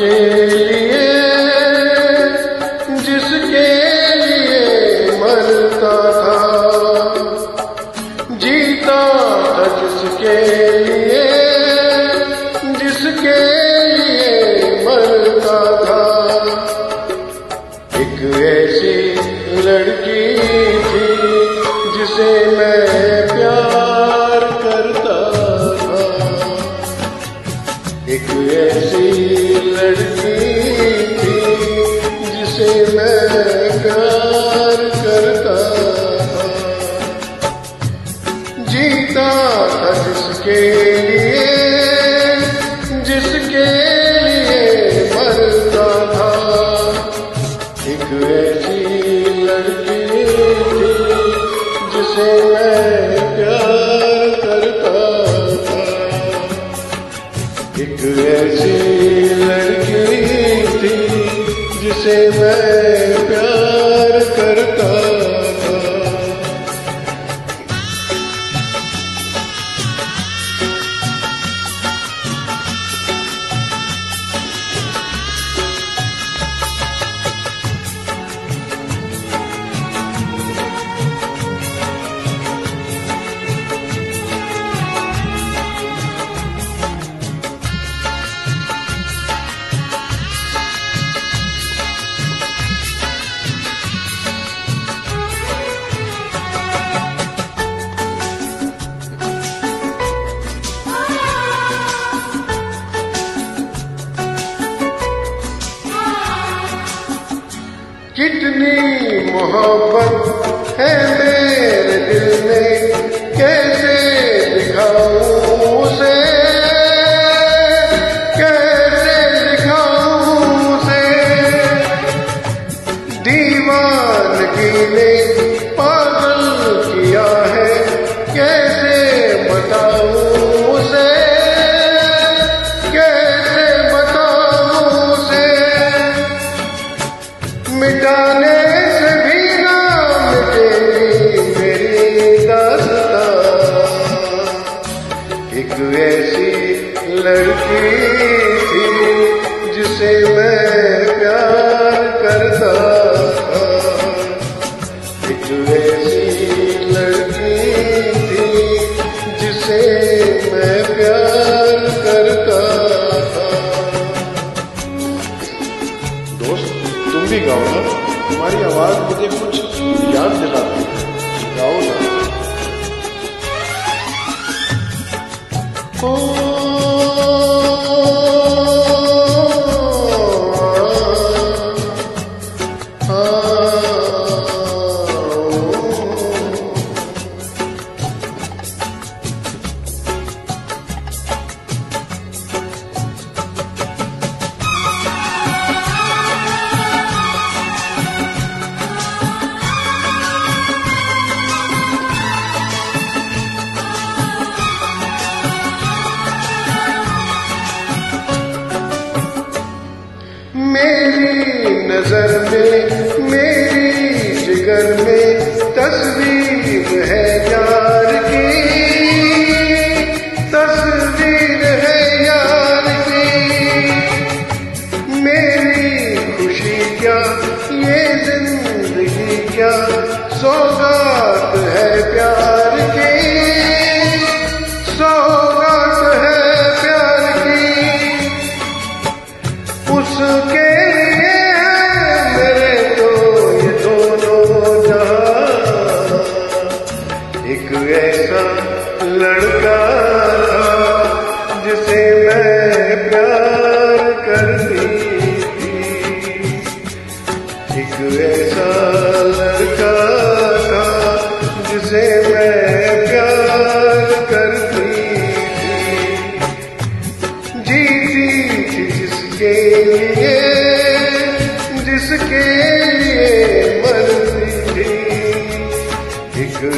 que ऐसी लड़की थी जिसे मैं प्यार मोहब्बत है मेरी तू ऐसी लड़की थी जिसे मैं Oh. नज़र में मेरी जिगर में तस्वीर है।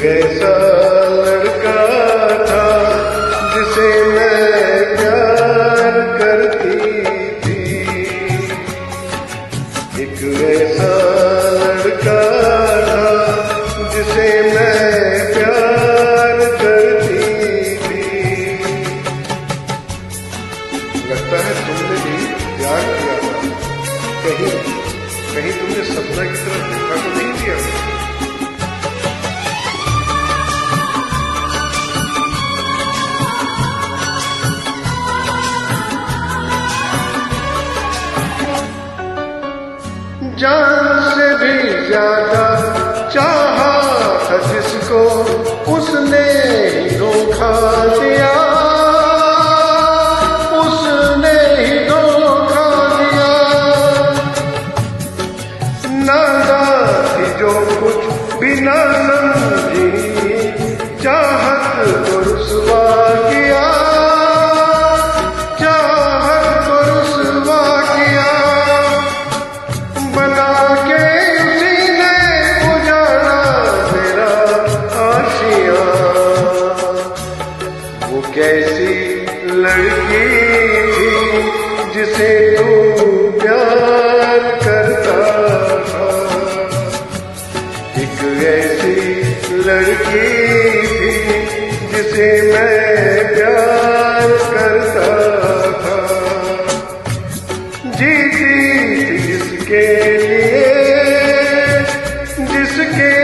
Yes, sir. ज़्यादा चाहा था जिसको उसने ही धोखा दिया। उसने ही धोखा दिया। जो कुछ बिना समझी चाहत को गीत जिसके लिए जिसके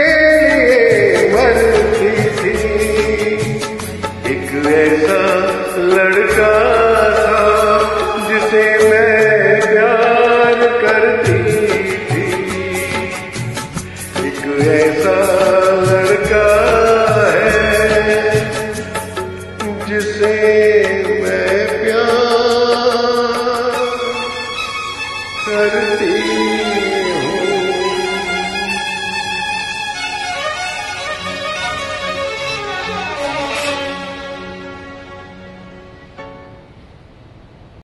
Sarati